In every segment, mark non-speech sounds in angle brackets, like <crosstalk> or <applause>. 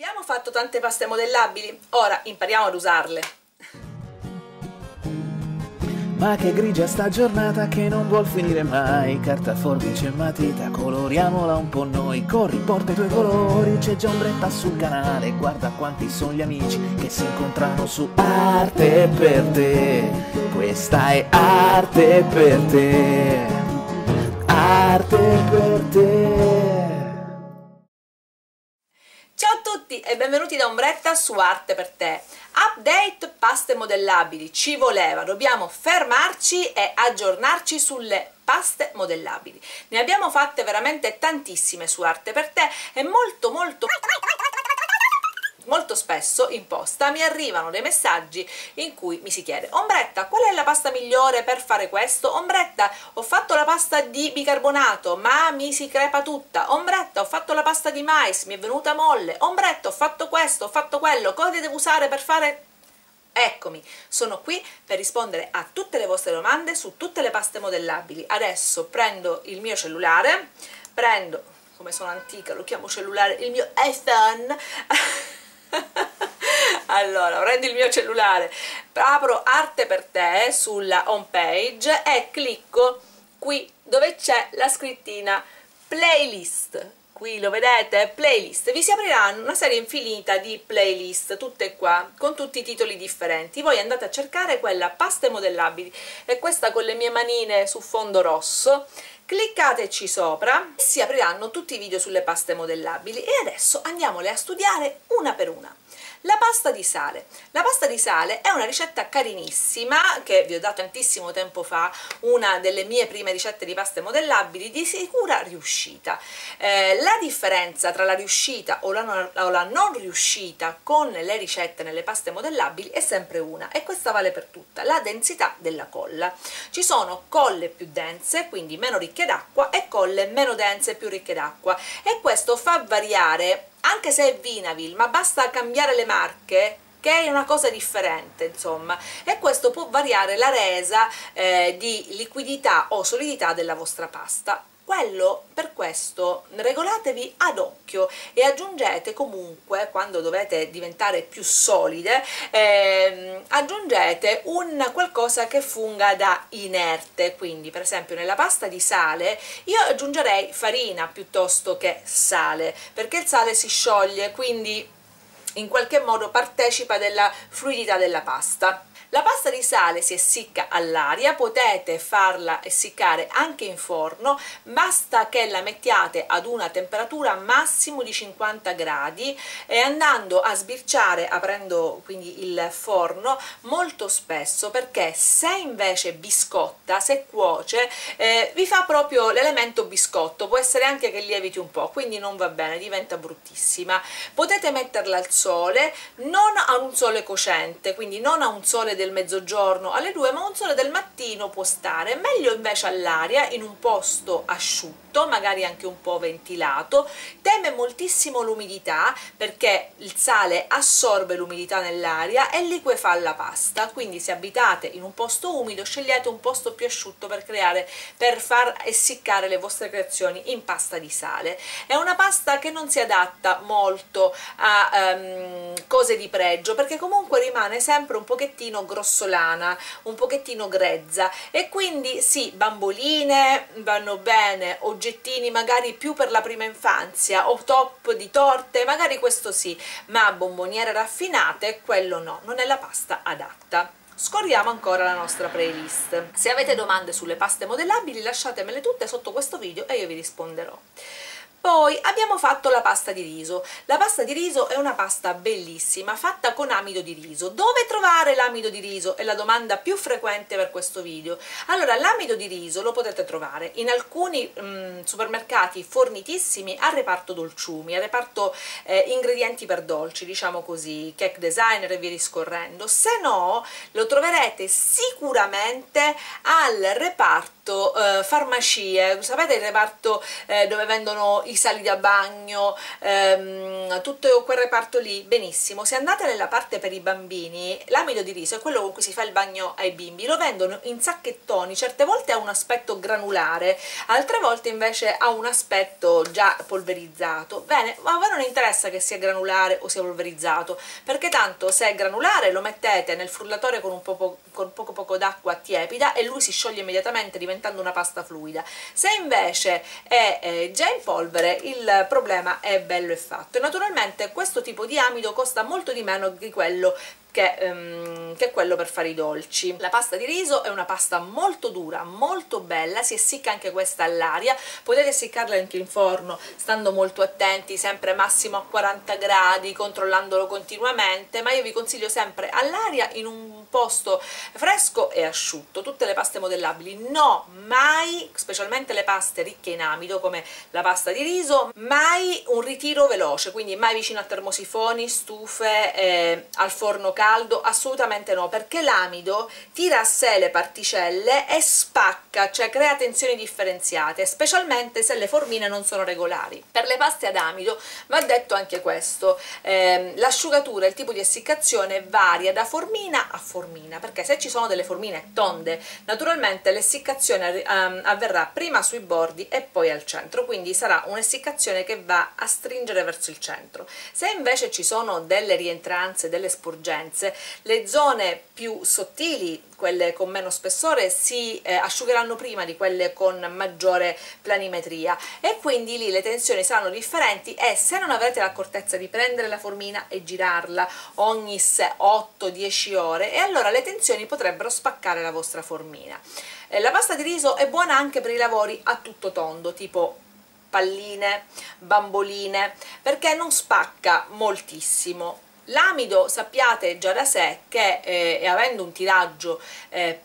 Abbiamo fatto tante paste modellabili, ora impariamo ad usarle. Ma che grigia sta giornata che non vuol finire mai. Carta, forbice e matita, coloriamola un po' noi. Corri, porta i tuoi colori, c'è già ombretta sul canale. Guarda quanti sono gli amici che si incontrano su Arte per te. Questa è arte per te. Arte per te tutti e benvenuti da Ombretta su Arte per te. Update paste modellabili, ci voleva, dobbiamo fermarci e aggiornarci sulle paste modellabili. Ne abbiamo fatte veramente tantissime su Arte per te e molto molto molto spesso in posta mi arrivano dei messaggi in cui mi si chiede Ombretta qual è la pasta migliore per fare questo? Ombretta ho fatto la pasta di bicarbonato ma mi si crepa tutta Ombretta ho fatto la pasta di mais mi è venuta molle Ombretta ho fatto questo, ho fatto quello cosa devo usare per fare Eccomi, sono qui per rispondere a tutte le vostre domande su tutte le paste modellabili. Adesso prendo il mio cellulare, prendo, come sono antica, lo chiamo cellulare, il mio iPhone <laughs> <laughs> allora prendo il mio cellulare. Apro arte per te sulla home page e clicco qui dove c'è la scrittina playlist. Qui lo vedete? Playlist. Vi si apriranno una serie infinita di playlist tutte qua con tutti i titoli differenti. Voi andate a cercare quella paste modellabili e questa con le mie manine su fondo rosso cliccateci sopra si apriranno tutti i video sulle paste modellabili. E adesso andiamole a studiare una per una pasta di sale. La pasta di sale è una ricetta carinissima che vi ho dato tantissimo tempo fa, una delle mie prime ricette di paste modellabili, di sicura riuscita. Eh, la differenza tra la riuscita o la, non, o la non riuscita con le ricette nelle paste modellabili è sempre una e questa vale per tutta, la densità della colla. Ci sono colle più dense, quindi meno ricche d'acqua, e colle meno dense, più ricche d'acqua e questo fa variare anche se è Vinavil, ma basta cambiare le marche che è una cosa differente insomma. E questo può variare la resa eh, di liquidità o solidità della vostra pasta quello per questo regolatevi ad occhio e aggiungete comunque quando dovete diventare più solide ehm, aggiungete un qualcosa che funga da inerte. Quindi per esempio nella pasta di sale io aggiungerei farina piuttosto che sale perché il sale si scioglie quindi in qualche modo partecipa della fluidità della pasta la pasta di sale si essicca all'aria, potete farla essiccare anche in forno, basta che la mettiate ad una temperatura massimo di 50 gradi e andando a sbirciare, aprendo quindi il forno, molto spesso perché se invece biscotta, se cuoce, eh, vi fa proprio l'elemento biscotto, può essere anche che lieviti un po', quindi non va bene, diventa bruttissima. Potete metterla al sole, non a un sole cocente, quindi non a un sole del mezzogiorno alle 2 ma un sole del mattino può stare. Meglio invece all'aria in un posto asciutto magari anche un po' ventilato. Teme moltissimo l'umidità perché il sale assorbe l'umidità nell'aria e liquefa la pasta. Quindi se abitate in un posto umido scegliete un posto più asciutto per creare per far essiccare le vostre creazioni in pasta di sale. È una pasta che non si adatta molto a um, cose di pregio perché comunque rimane sempre un pochettino grossolana, un pochettino grezza. E quindi sì, bamboline vanno bene, oggettini magari più per la prima infanzia o top di torte, magari questo sì, ma bomboniere raffinate quello no, non è la pasta adatta. Scorriamo ancora la nostra playlist. Se avete domande sulle paste modellabili lasciatemele tutte sotto questo video e io vi risponderò poi abbiamo fatto la pasta di riso. La pasta di riso è una pasta bellissima, fatta con amido di riso. Dove trovare l'amido di riso? È la domanda più frequente per questo video. Allora, l'amido di riso lo potete trovare in alcuni mm, supermercati fornitissimi al reparto dolciumi, al reparto eh, ingredienti per dolci, diciamo così, cake designer e via discorrendo. Se no, lo troverete sicuramente al reparto eh, farmacie. Sapete il reparto eh, dove vendono i sali da bagno, ehm, tutto quel reparto lì, benissimo. Se andate nella parte per i bambini, l'amido di riso è quello con cui si fa il bagno ai bimbi, lo vendono in sacchettoni, certe volte ha un aspetto granulare, altre volte invece ha un aspetto già polverizzato. Bene, ma a voi non interessa che sia granulare o sia polverizzato, perché tanto se è granulare lo mettete nel frullatore con poco, con poco, poco d'acqua tiepida e lui si scioglie immediatamente diventando una pasta fluida. Se invece è eh, già in polvere il problema è bello e fatto. Naturalmente questo tipo di amido costa molto di meno di quello che, um, che, è quello per fare i dolci. La pasta di riso è una pasta molto dura, molto bella, si essicca anche questa all'aria, potete essiccarla anche in forno stando molto attenti, sempre massimo a 40 gradi, controllandolo continuamente, ma io vi consiglio sempre all'aria in un posto fresco e asciutto. Tutte le paste modellabili no, mai, specialmente le paste ricche in amido come la pasta di riso, mai un ritiro veloce, quindi mai vicino a termosifoni, stufe, eh, al forno caldo, assolutamente no, perché l'amido tira a sé le particelle e spacca, cioè crea tensioni differenziate, specialmente se le formine non sono regolari. Per le paste ad amido va detto anche questo, ehm, l'asciugatura, il tipo di essiccazione varia da formina a formina, perché se ci sono delle formine tonde, naturalmente l'essiccazione ehm, avverrà prima sui bordi e poi al centro, quindi sarà un'essiccazione che va a stringere verso il centro. Se invece ci sono delle rientranze, delle sporgenze, differenze. Le zone più sottili, quelle con meno spessore, si eh, asciugheranno prima di quelle con maggiore planimetria e quindi lì le tensioni saranno differenti e se non avrete l'accortezza di prendere la formina e girarla ogni 8-10 ore e allora le tensioni potrebbero spaccare la vostra formina. Eh, la pasta di riso è buona anche per i lavori a tutto tondo, tipo palline, bamboline, perché non spacca moltissimo L'amido sappiate già da sé che eh, avendo un tiraggio eh,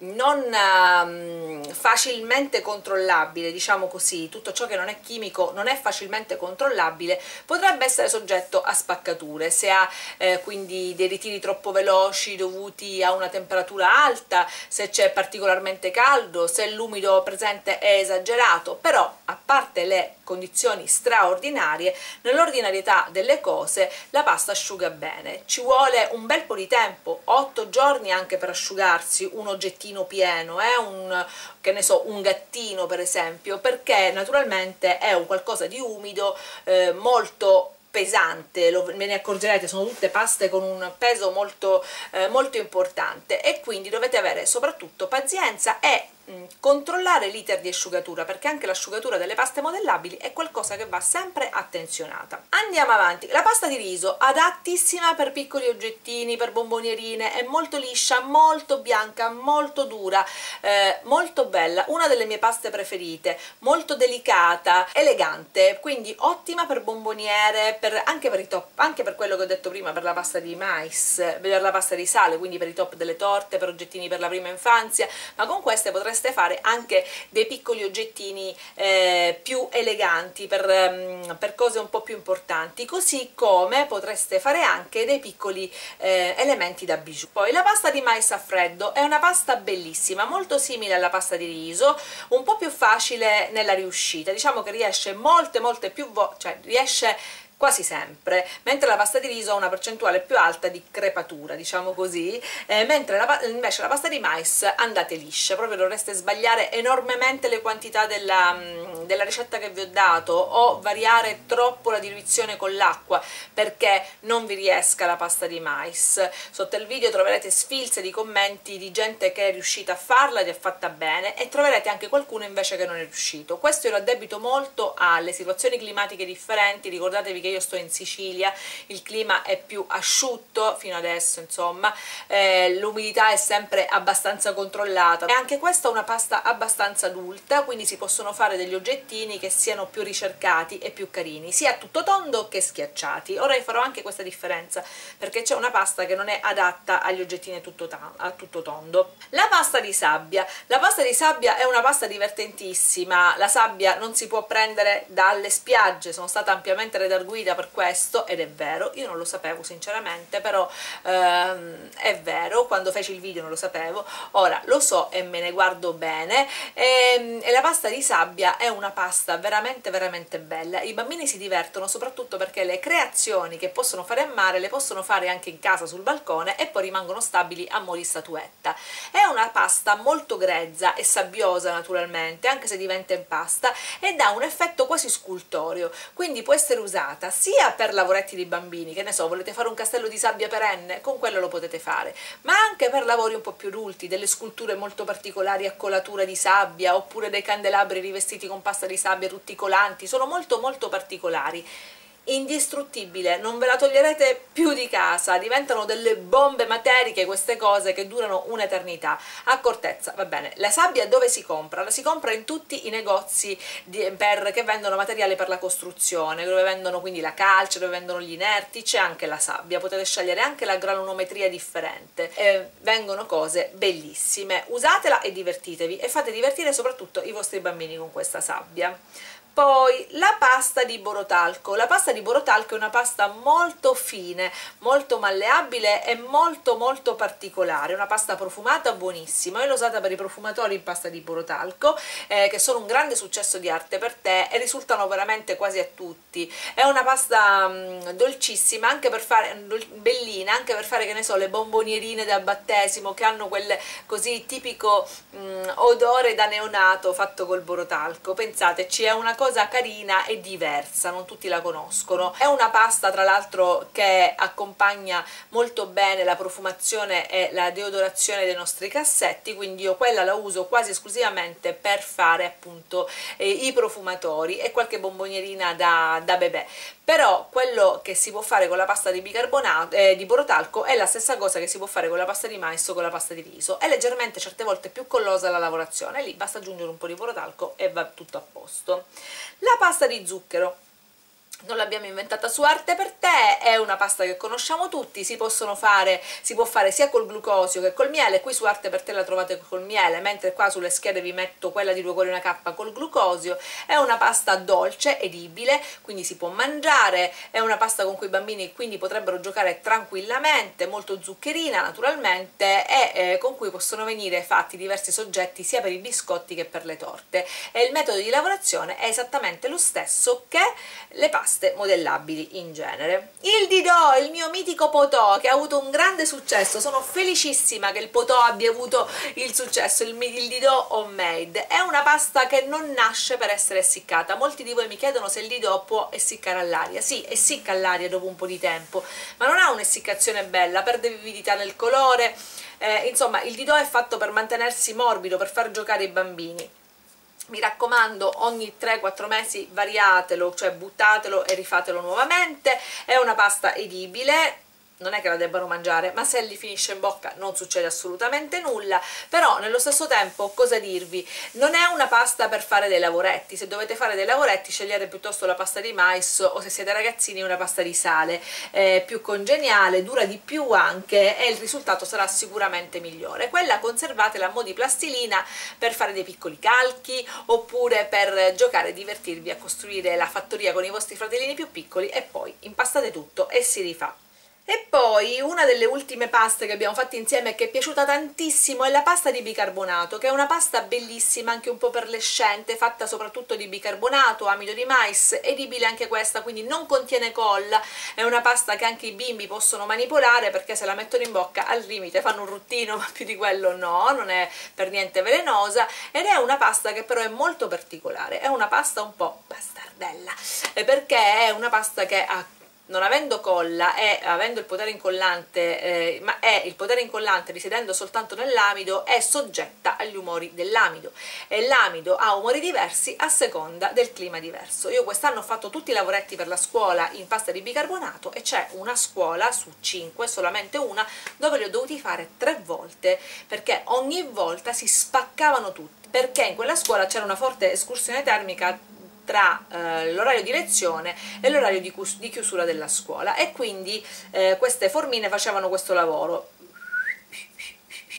non um, facilmente controllabile, diciamo così, tutto ciò che non è chimico non è facilmente controllabile, potrebbe essere soggetto a spaccature, se ha eh, quindi dei ritiri troppo veloci dovuti a una temperatura alta, se c'è particolarmente caldo, se l'umido presente è esagerato, però a parte le condizioni straordinarie, nell'ordinarietà delle cose la pasta asciuga bene, ci vuole un bel po' di tempo, 8 giorni anche per asciugarsi un oggettino pieno, è un, che ne so, un gattino per esempio, perché naturalmente è un qualcosa di umido, eh, molto pesante, lo, ve ne accorgerete, sono tutte paste con un peso molto, eh, molto importante. E quindi dovete avere soprattutto pazienza e Mm, controllare l'iter di asciugatura perché anche l'asciugatura delle paste modellabili è qualcosa che va sempre attenzionata. Andiamo avanti. La pasta di riso adattissima per piccoli oggettini per bombonierine è molto liscia molto bianca molto dura eh, molto bella una delle mie paste preferite molto delicata elegante quindi ottima per bomboniere per, anche per i top anche per quello che ho detto prima per la pasta di mais per la pasta di sale quindi per i top delle torte per oggettini per la prima infanzia ma con queste potreste potreste fare anche dei piccoli oggettini eh, più eleganti per, um, per, cose un po' più importanti così come potreste fare anche dei piccoli eh, elementi da bijou. Poi la pasta di mais a freddo è una pasta bellissima molto simile alla pasta di riso un po' più facile nella riuscita. Diciamo che riesce molte molte più volte cioè riesce quasi sempre, mentre la pasta di riso ha una percentuale più alta di crepatura, diciamo così, eh, mentre la, invece la pasta di mais andate lisce, proprio dovreste sbagliare enormemente le quantità della, mm, della ricetta che vi ho dato o variare troppo la diluizione con l'acqua perché non vi riesca la pasta di mais. Sotto il video troverete sfilze di commenti di gente che è riuscita a farla ed è fatta bene e troverete anche qualcuno invece che non è riuscito. Questo io lo addebito molto alle situazioni climatiche differenti, ricordatevi che perché io sto in Sicilia, il clima è più asciutto fino adesso insomma, eh, l'umidità è sempre abbastanza controllata e anche questa è una pasta abbastanza adulta, quindi si possono fare degli oggettini che siano più ricercati e più carini, sia tutto tondo che schiacciati. Ora farò anche questa differenza perché c'è una pasta che non è adatta agli oggettini tutto a tutto tondo. La pasta di sabbia, la pasta di sabbia è una pasta divertentissima, la sabbia non si può prendere dalle spiagge, sono stata ampiamente redarguita guida per questo ed è vero, io non lo sapevo sinceramente, però ehm, è vero, quando feci il video non lo sapevo, ora lo so e me ne guardo bene e, ehm, e la pasta di sabbia è una pasta veramente veramente bella, i bambini si divertono soprattutto perché le creazioni che possono fare a mare le possono fare anche in casa sul balcone e poi rimangono stabili a mo' di statuetta. È una pasta molto grezza e sabbiosa naturalmente, anche se diventa in pasta, e dà un effetto quasi scultoreo, quindi può essere usata sia per lavoretti di bambini, che ne so, volete fare un castello di sabbia perenne, con quello lo potete fare, ma anche per lavori un po' più adulti, delle sculture molto particolari a colatura di sabbia, oppure dei candelabri rivestiti con pasta di sabbia tutti colanti, sono molto molto particolari indistruttibile, non ve la toglierete più di casa, diventano delle bombe materiche queste cose che durano un'eternità. Accortezza, va bene, la sabbia dove si compra? La si compra in tutti i negozi di, per, che vendono materiali per la costruzione, dove vendono quindi la calce, dove vendono gli inerti, c'è anche la sabbia, potete scegliere anche la granulometria differente, eh, vengono cose bellissime, usatela e divertitevi e fate divertire soprattutto i vostri bambini con questa sabbia poi la pasta di borotalco. La pasta di borotalco è una pasta molto fine molto malleabile e molto molto particolare. Una pasta profumata buonissima. Io l'ho usata per i profumatori in pasta di borotalco eh, che sono un grande successo di arte per te e risultano veramente quasi a tutti. È una pasta mh, mm, dolcissima anche per fare bellina anche per fare che ne so le bombonierine da battesimo che hanno quel così tipico mh, mm, odore da neonato fatto col borotalco. Pensateci è una cosa cosa carina e diversa, non tutti la conoscono. È una pasta tra l'altro che accompagna molto bene la profumazione e la deodorazione dei nostri cassetti, quindi io quella la uso quasi esclusivamente per fare appunto eh, i profumatori e qualche bombonierina da, da bebè però quello che si può fare con la pasta di bicarbonato eh, di borotalco è la stessa cosa che si può fare con la pasta di mais o con la pasta di riso. È leggermente certe volte più collosa la lavorazione. Lì basta aggiungere un po' di borotalco e va tutto a posto. La pasta di zucchero non l'abbiamo inventata su arte per te, è una pasta che conosciamo tutti, si fare, si può fare sia col glucosio che col miele, qui su arte per te la trovate col miele, mentre qua sulle schede vi metto quella di due cuori una cappa col glucosio, è una pasta dolce, edibile, quindi si può mangiare, è una pasta con cui i bambini quindi potrebbero giocare tranquillamente, molto zuccherina naturalmente e eh, con cui possono venire fatti diversi soggetti sia per i biscotti che per le torte. E il metodo di lavorazione è esattamente lo stesso che le paste paste modellabili in genere. Il Didò, il mio mitico potò che ha avuto un grande successo, sono felicissima che il potò abbia avuto il successo, il, il Didò homemade, è una pasta che non nasce per essere essiccata, molti di voi mi chiedono se il Didò può essiccare all'aria, sì essicca all'aria dopo un po' di tempo, ma non ha un'essiccazione bella, perde vividità nel colore, eh, insomma il Didò è fatto per mantenersi morbido, per far giocare i bambini mi raccomando ogni 3-4 mesi variatelo, cioè buttatelo e rifatelo nuovamente, è una pasta edibile, non è che la debbano mangiare, ma se gli finisce in bocca non succede assolutamente nulla, però nello stesso tempo cosa dirvi? Non è una pasta per fare dei lavoretti, se dovete fare dei lavoretti scegliete piuttosto la pasta di mais o se siete ragazzini una pasta di sale, è più congeniale, dura di più anche e il risultato sarà sicuramente migliore. Quella conservatela a mo' di plastilina per fare dei piccoli calchi oppure per giocare e divertirvi a costruire la fattoria con i vostri fratellini più piccoli e poi impastate tutto e si rifà. E poi una delle ultime paste che abbiamo fatto insieme e che è piaciuta tantissimo è la pasta di bicarbonato, che è una pasta bellissima, anche un po' perlescente, fatta soprattutto di bicarbonato, amido di mais, edibile anche questa, quindi non contiene colla, è una pasta che anche i bimbi possono manipolare perché se la mettono in bocca al limite fanno un ruttino, ma più di quello no, non è per niente velenosa, ed è una pasta che però è molto particolare, è una pasta un po' bastardella, eh, perché è una pasta che ha non avendo colla e avendo il potere incollante, eh, ma è il potere incollante risiedendo soltanto nell'amido, è soggetta agli umori dell'amido e l'amido ha umori diversi a seconda del clima diverso. Io quest'anno ho fatto tutti i lavoretti per la scuola in pasta di bicarbonato e c'è una scuola su cinque, solamente una, dove li ho dovuti fare tre volte perché ogni volta si spaccavano tutti perché in quella scuola c'era una forte escursione termica tra eh, l'orario di lezione e l'orario di, di, chiusura della scuola. E quindi eh, queste formine facevano questo lavoro.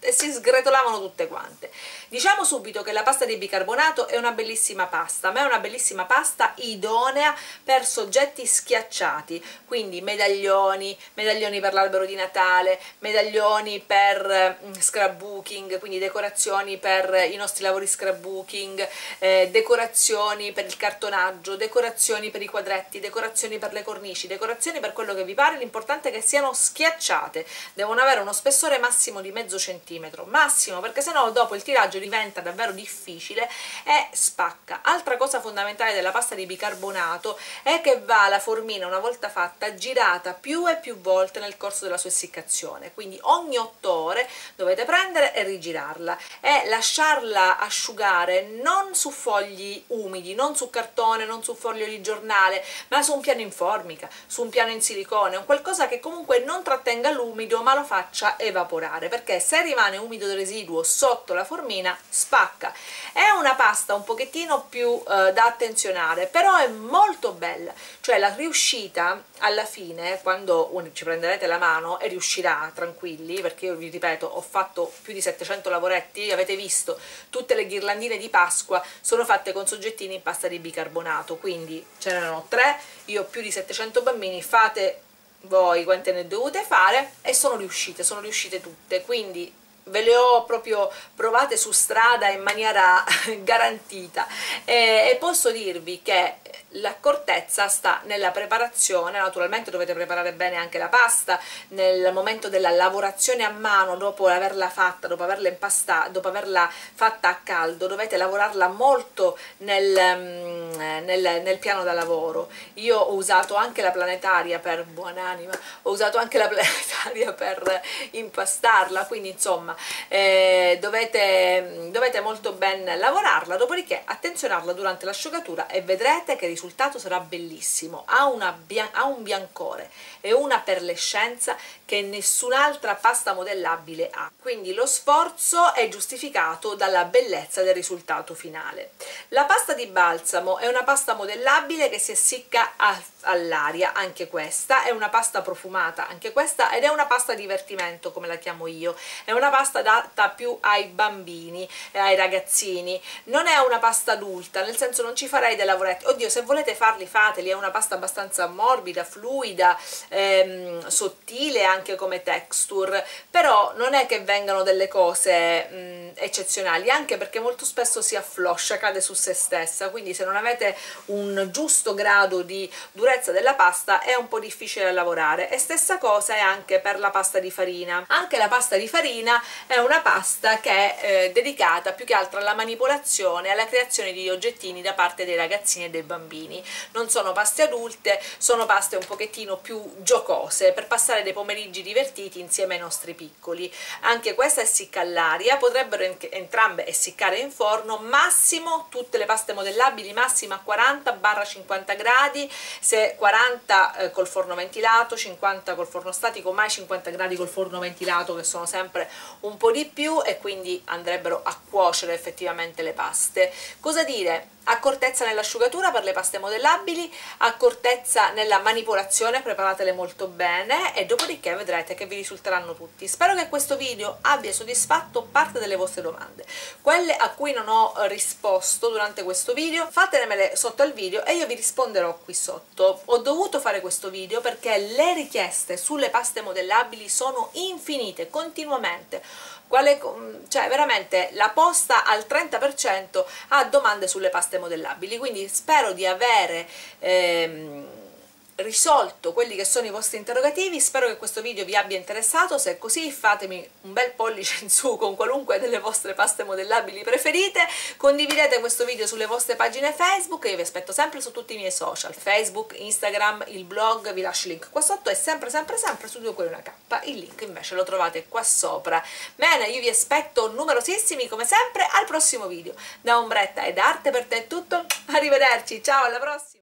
E si sgretolavano tutte quante Diciamo subito che la pasta di bicarbonato è una bellissima pasta, ma è una bellissima pasta idonea per soggetti schiacciati, quindi medaglioni, medaglioni per l'albero di Natale, medaglioni per mm, scrapbooking, quindi decorazioni per i nostri lavori scrapbooking, eh, decorazioni per il cartonaggio, decorazioni per i quadretti, decorazioni per le cornici, decorazioni per quello che vi pare, l'importante è che siano schiacciate, devono avere uno spessore massimo di mezzo centimetro, massimo perché sennò dopo il tiraggio diventa davvero difficile e spacca. Altra cosa fondamentale della pasta di bicarbonato è che va la formina una volta fatta girata più e più volte nel corso della sua essiccazione, quindi ogni 8 ore dovete prendere e rigirarla e lasciarla asciugare non su fogli umidi, non su cartone, non su foglio di giornale, ma su un piano in formica, su un piano in silicone, un qualcosa che comunque non trattenga l'umido ma lo faccia evaporare, perché se rimane umido residuo sotto la formina spacca. È una pasta un pochettino più eh, da attenzionare, però è molto bella, cioè la riuscita alla fine, quando ci prenderete la mano e riuscirà, tranquilli, perché io vi ripeto, ho fatto più di 700 lavoretti, avete visto, tutte le ghirlandine di Pasqua sono fatte con soggettini in pasta di bicarbonato, quindi ce n'erano tre, io ho più di 700 bambini, fate voi quante ne dovete fare e sono riuscite, sono riuscite tutte, quindi ve le ho proprio provate su strada in maniera <laughs> garantita e, e posso dirvi che l'accortezza sta nella preparazione, naturalmente dovete preparare bene anche la pasta, nel momento della lavorazione a mano dopo averla fatta, dopo averla impastata, dopo averla fatta a caldo, dovete lavorarla molto nel, mm, nel, nel piano da lavoro. Io ho usato anche la planetaria per buonanima, ho usato anche la <laughs> planetaria per impastarla, quindi insomma eh, dovete, dovete molto ben lavorarla, dopodiché attenzionarla durante l'asciugatura e vedrete che risultato sarà bellissimo, ha, una, ha un biancore e una perlescenza che nessun'altra pasta modellabile ha, quindi lo sforzo è giustificato dalla bellezza del risultato finale. La pasta di balsamo è una pasta modellabile che si essicca all'aria, anche questa, è una pasta profumata, anche questa, ed è una pasta divertimento come la chiamo io, è una pasta adatta più ai bambini, ai ragazzini, non è una pasta adulta, nel senso non ci farei dei lavoretti, oddio se volete farli fateli, è una pasta abbastanza morbida, fluida, ehm, sottile anche come texture, però non è che vengano delle cose mh, eccezionali, anche perché molto spesso si affloscia, cade su se stessa, quindi se non avete un giusto grado di durezza della pasta è un po' difficile da lavorare. E stessa cosa è anche per la pasta di farina. Anche la pasta di farina è una pasta che è eh, dedicata più che altro alla manipolazione alla creazione di oggettini da parte dei ragazzini e dei bambini. Non sono paste adulte sono paste un pochettino più giocose. Per passare dei pomeriggi divertiti insieme ai nostri piccoli anche questa essicca all'aria potrebbero entrambe essiccare in forno massimo tutte le paste modellabili massima a 40-50 gradi se 40 eh, col forno ventilato, 50 col forno statico, mai 50 gradi col forno ventilato che sono sempre un po' di più e quindi andrebbero a cuocere effettivamente le paste. Cosa dire? accortezza nell'asciugatura per le paste modellabili, accortezza nella manipolazione, preparatele molto bene e dopodiché vedrete che vi risulteranno tutti. Spero che questo video abbia soddisfatto parte delle vostre domande. Quelle a cui non ho risposto durante questo video, fatemele sotto il video e io vi risponderò qui sotto. Ho dovuto fare questo video perché le richieste sulle paste modellabili sono infinite, continuamente quale, cioè veramente la posta al 30% ha domande sulle paste modellabili quindi spero di avere ehm, risolto quelli che sono i vostri interrogativi, spero che questo video vi abbia interessato, se è così fatemi un bel pollice in su con qualunque delle vostre paste modellabili preferite, condividete questo video sulle vostre pagine Facebook. E io vi aspetto sempre su tutti i miei social, Facebook, Instagram, il blog, vi lascio il link qua sotto. E sempre sempre sempre su 2 quelli una K, il link invece lo trovate qua sopra. Bene, io vi aspetto numerosissimi come sempre al prossimo video, da Ombretta ed Arte per te è tutto, arrivederci, ciao alla prossima!